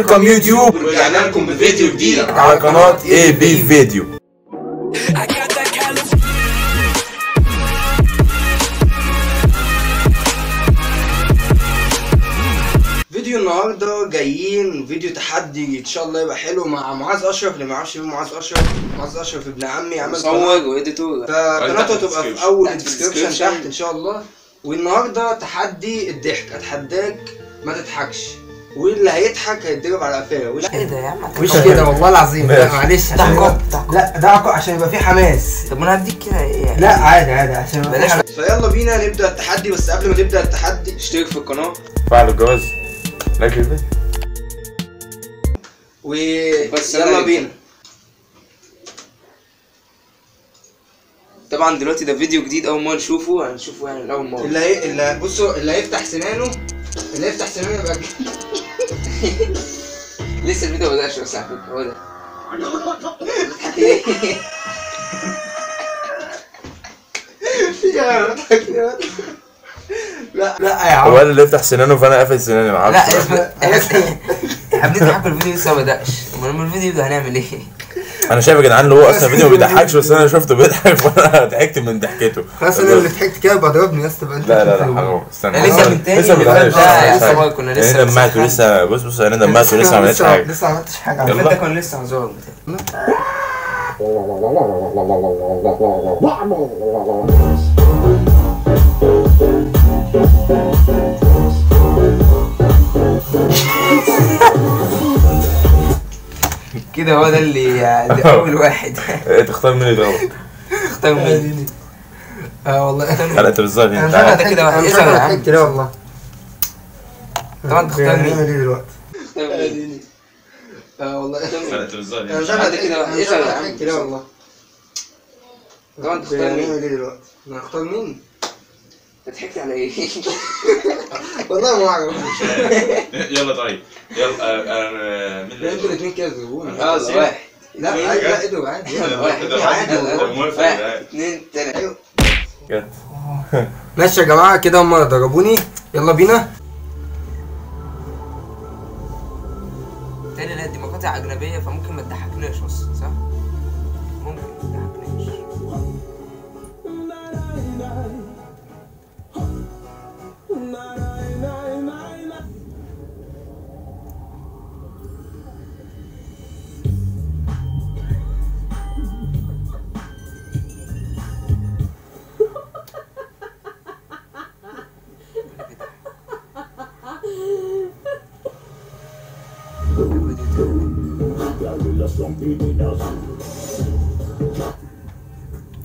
welcome يوتيوب ورجعنا لكم بفيديو جديد. على قناة اي بي فيديو فيديو النهارده جايين فيديو تحدي إن شاء الله يبقى حلو مع معاذ أشرف اللي ما يعرفش مين معاذ أشرف. معاذ أشرف ابن عمي عمل. مصور و editor. فقناته تبقى في. أول ال description. تحت إن شاء الله. والنهاردة تحدي الضحك. اتحداك ما تضحكش. واللي هيضحك هيتضرب على قفاه. واللي- إيه ده يا عم؟ مش كده؟ والله العظيم. لا. معلش ده عشان عقاب،. لا ده عقاب عشان يبقى فيه حماس. طب ما أنا هديك كده إيه يعني؟ لا عادي عادي عشان بلاش. فيلا بينا نبدأ التحدي بس قبل ما نبدأ التحدي اشترك في القناة. فعلوا الجواز. لايك الفيديو و بس يلا بينا. طبعا دلوقتي ده فيديو جديد أول مرة نشوفه هنشوفه يعني لأول مرة. اللي هي... اللي بصوا اللي هيفتح سنانه اللي هيفتح سنانه يبقى لسه الفيديو ما بدأش بس على فكره هو ده ليه؟ لا لا يا هو عم اللي يفتح سنانه فانا قافل سناني معاه لا اسمع إحنا بنضحك الفيديو لسه ما بدأش امال الفيديو يبدأ هنعمل إيه؟ أنا شايف يا جدعان اللي هو أصلا فيديو ما بيضحكش بس أنا شفته بيضحك فأنا ضحكت من ضحكته. خلاص أنا اللي ضحكت كده بضربني يا اسطى بقى. لا لا لا حرام. استنى. لسه من تاني لسه ما لسه- كنا لسه دمعت. ولسه بص بص أنا دمعت ولسه ما عملتش حاجة. لسه ما عملتش حاجة. على الفيديو كان لسه هزار كده هو ده اللي ده أول واحد إيه، تختار مين يضربك اختار مين آه والله أنا مش انت عارف ده كده واحد. أنا مش اسمع يا عم. كده والله طبعا تختار مين؟ إيه دلوقتي؟ اختار؟ آه والله حلقة الظاهر أنا مش عارف كده أنا مش اسأل عارف يا عم. كده والله طبعا تختار مين؟ هنعمل إيه دلوقتي؟ أنا هختار مين؟ ضحكت على إيه؟ والله ما أعرف. يلا طيب. يلا آه، آه، مين اللي أنتوا الاثنين كده تضربوني. يلا واحد. لا عادي لا اضرب عادي. واحد واحد. اثنين ثلاثة. ماشي يا جماعة كده هم ضربوني. يلا بينا.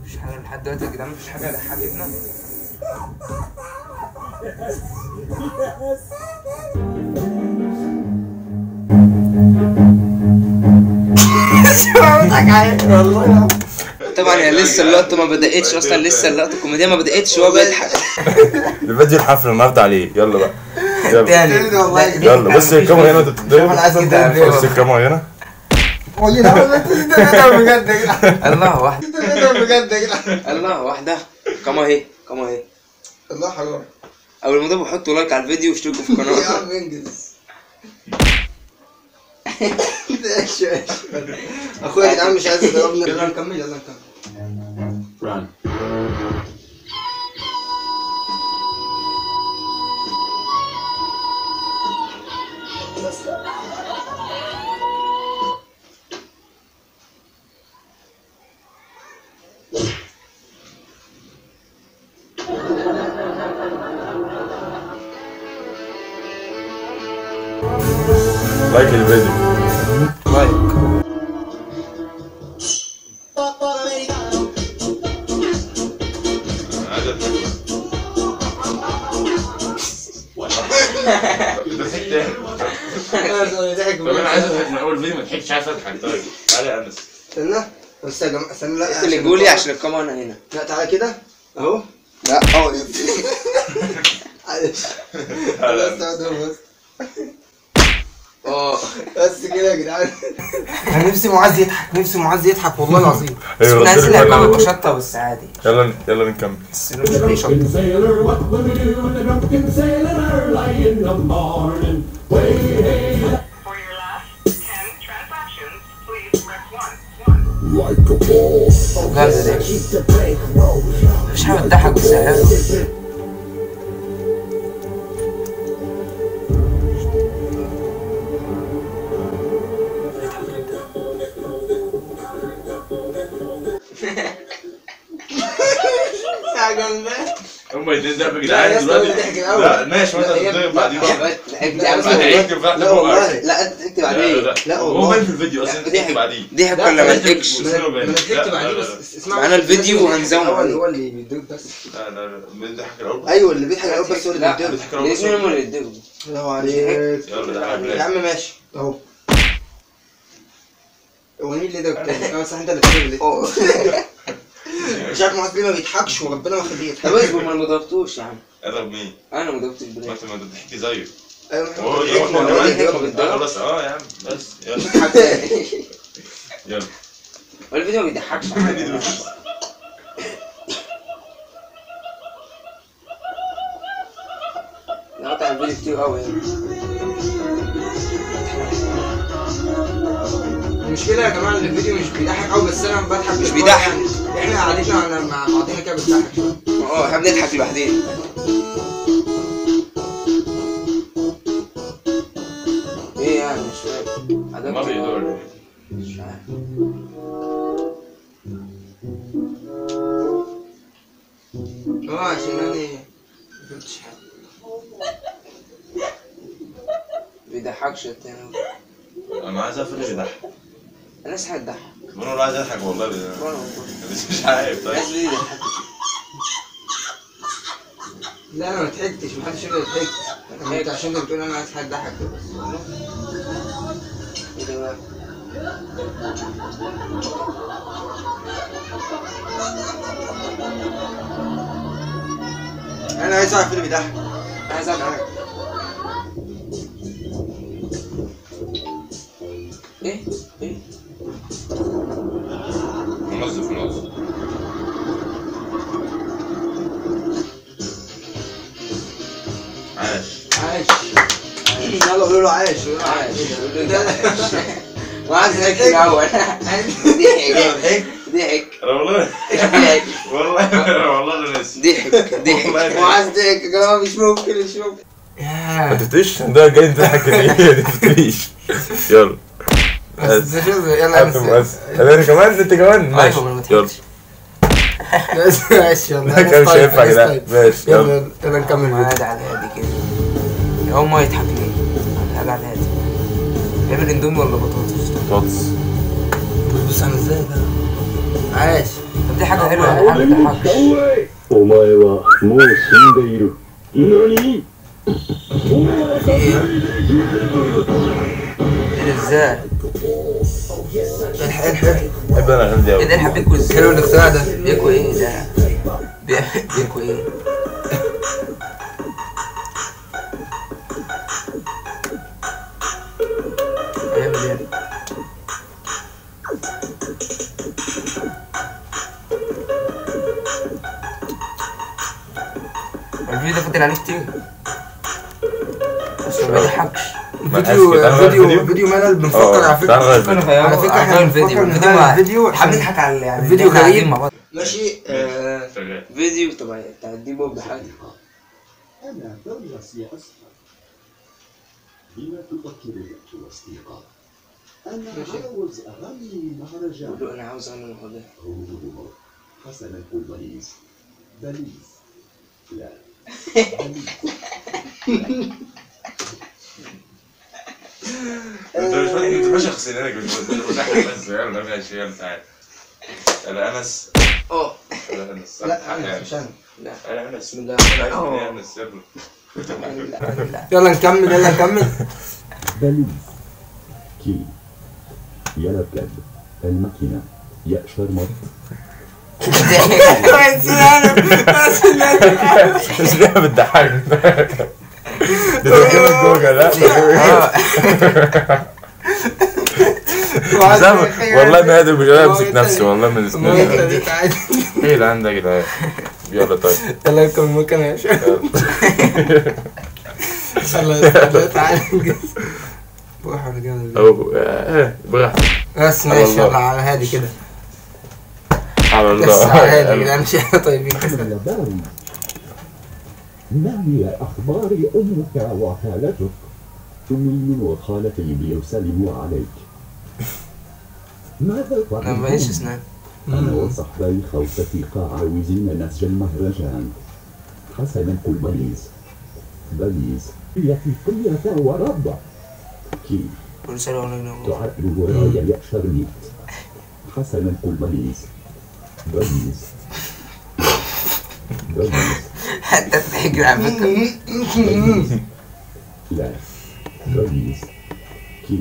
مفيش حاجة لحد دلوقتي يا جدعان مفيش حاجة ضحكتنا طبعا هي لسه اللقطة ما بدأتش أصلا لسه اللقطة الكوميدية ما بدأتش وهو بيضحك. الفيديو الحفل النهارده عليه. يلا بقى. تاني. يلا بص الكاميرا هنا؟ أنا عايز اضرب بص الكاميرا هنا؟ بتضرب بجد. يا الله بتضرب بجد. يا الله واحدة. كما هي؟ كما هي؟ الله حرام أول ما تضربوا حطوا لايك على الفيديو واشتركوا في يا القناة عم انجز. أخويا يا جدعان مش عايز يضربني يلا نكمل. يلا نكمل. عايز فيديو ما ضحكتش عايز أضحك؟ طيب تعالى يا أنس. استنى بس يا جماعة استنى لا انت اللي عشان الكاميرا- عشان الكاميرا هنا. لا تعالى كده. أهو. لا آه معلش بس. اهو بس. آه بس كده يا جدعان. أنا نفسي معاذ يضحك نفسي معاذ يضحك والله العظيم. أيوه عايزين ربنا نعمل يبارك. بشطة بس عادي. يلا يلا نكمل. بس مش ليه جامد ده مفيش حاجة بتضحك بس هم هما الاثنين ده بجد دلوقتي لا ماشي مثلا بعدين لا لا انت تكتب لا لا لا هو باين في الفيديو أصلا ضحك. بعدين ضحك لا، ولا ما ضحكش ما. أنا ضحكت بعديه بس. اسمع معانا الفيديو عليه. هو اللي بيدوك بس لا لا لا بيضحك الأول أيوه اللي بيضحك الأول بس هو اللي بيدوك بيضحك الأول بس هم اللي يدوا برافو عليك يا عم ماشي اهو هو مين اللي ده التاني؟ آه صح انت اللي بتقول مش عارف ليه ما بيضحكش وربنا ما خليه طب يضحك اصبر ما أنا ما ضربتوش يا عم اضرب مين؟ أنا ما ضربتش ما انت ما بتحكي زيه أيوه. آه، خلاص آه يا عم بس يلا. يلا هو الفيديو ما بيضحكش نقطع الفيديو كتير قوي المشكلة يا جماعة إن الفيديو مش بيضحك قوي بس أنا بضحك مش بيضحك. إحنا قعدتنا على مع بعضينا كده بتضحك آه إحنا بنضحك لوحدينا عشان أنا ما فهمتش حاجة بيضحكش التاني أنا عايز أقفل بيضحك. الناس هتضحك وأنا والله عايز اضحك والله؟ وأنا بس مش عارف. طيب. الناس دي ضحكت لا أنا ما ضحكتش. محدش يقول ضحكت أنا انت عشان بتقول أنا عايز حد يضحك. إيه ده بقى أنا عايز اعرف اللي بيضحك عايز اضحك إيه إيه منظف منظف عاش عاش يلا قولوا له عاش قولوا له عاش وعايز ضحك الأول. ضحك. ضحك. أنا والله ضحك. والله والله ضحك. ضحك. معاذ ضحك. مش ممكن مش ممكن ما تفتيش ده جاي تضحك ليه ما تفتيش يلا. بس يلا بس. أنا كمان أنت كمان. ماشي. ما يلا. ماشي يلا. كان مش هينفع طيب. ماشي يلا. يلا يلا نكمل. ما قاعد على الهادي كده. هو ما يضحك ليه؟ على الهادي بيعمل اندومي ولا بطاطس بطاطس بص عامل ازاي بقى عاش طب دي حاجه حلوه يعني حاجه ما تضحكش お前はもう死んでいる。何 ايه ده ازاي الحق الحق بحب انا الاغاني دي ايه ده قوي الحب بيكو ازاي حلو الاختراع ده بيكو ايه ده بي- بيكو ايه الفيديو ده فضل عليه كتير بس ما بيضحكش فيديو فيديو الفيديو. فيديو ملل بنفكر آه على فكرة الفيديو. على فكرة إحنا الفيديو بنفكر الفيديو الفيديو بنضحك على يعني فيديو إحنا قاعدين غريب. مع بعض ماشي آه فيديو طبعا بتاع دي بوب حاجة أنا درس يا أسطى. بما تفكر واستيقاظ. أنا عاوز أغني مهرجان. أنا عاوز اعمل مهرجان حسنا بوليس بليز لا انت مش فاهم انت ماشي خسرانك مش بضحك بس يلا ماشي يلا تعالى أنا أنس. آه أنا أنس. لا أنا مش أنا. لا. أنا أنس. الله. أنا انس يلا لا لا يلا. نكمل يلا نكمل. بليز. كي. يلا بجد. الماكينة. يا شرمط مش ليه بتضحكني ده ترجمة جوجل لا بس والله ما قادر مش قادر امسك نفسي والله من إيه اللي عندك جدعان يلا طيب يلا نكمل مكان يا شباب يلا تعالى نجهز. روح على جنب. اهو آه، براحتك بس ماشي. يلا على هادي كده يا الله. جدعان مش إحنا طيبين يا ما هي أخبار أمك وخالتك أمي وخالتي ليسلموا عليك ماذا أنا ما بقيتش اسنان أنا وصحبي خوف في قاعة وزين نسج المهرجان. حسنا قل بليز. بليز. هي في قية وربة كي كل سنة وأنا تعد ورايا يأشرني حسنا قل بليز. حتى بتحجر على لا بليز كي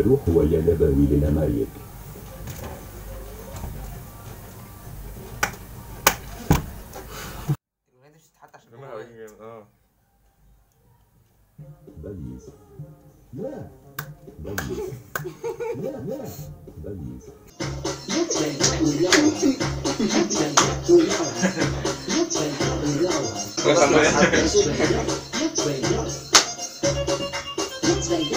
روح ويا نبوي لنمايك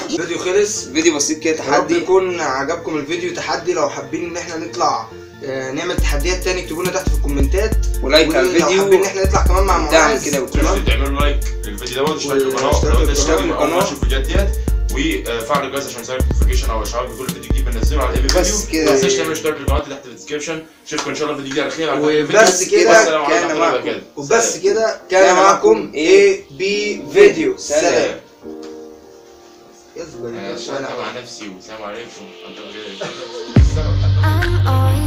الفيديو خلص فيديو بسيط كده يا رب تحدي يكون عجبكم الفيديو تحدي. لو حابين إن إحنا نطلع آه، نعمل تحديات تاني اكتبوا لنا تحت في الكومنتات. و like على ولو حابين إن الفيديو إحنا نطلع كمان مع دعم معاذ. كده وكده. تعملوا like للفيديو دوت واشتركوا في القناة واشتركوا لو في ما الفيديوهات ديت. وفعل الجرس عشان يوصلك notification أو اشعار بكل فيديو جديد بننزله على اي فيديو بس كده. ما تنساش تعمل اشتراك للقناه اللي تحت في ال description اشوفكم ان شاء الله في الفيديو على خير على وبس كده كان وبركاته. وبس كده كان معكم اي بي فيديو سلام يصبر. مع نفسي والسلام عليكم I'm on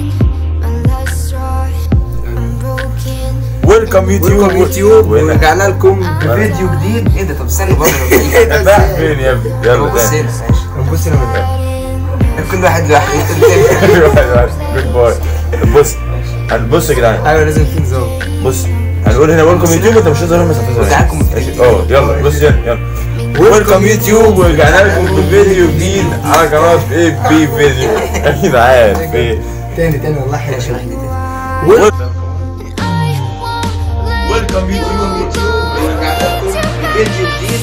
my last straw. I'm broken. ويلكم ويلكم يوتيوب ورجعنا لكم بفيديو جديد. إيه ده؟ طب استنى برضه انت رايح فين يا ابني؟ يلا بص تاني. هنا ماشي. بص هنا من كل واحد لوحده. جود باي بص هنبص يا جدعان. أيوه لازم في نظام بص هنقول هنا ويلكم يوتيوب انت مش هتظهر مسافه آه يلا بص يلا يلا. ويلكم يوتيوب ورجعنا لكم بفيديو جديد. على قناة اي بي فيديو يا جدعان في تاني تاني والله حلو. gonna be, we gonna be I got that two. Get you,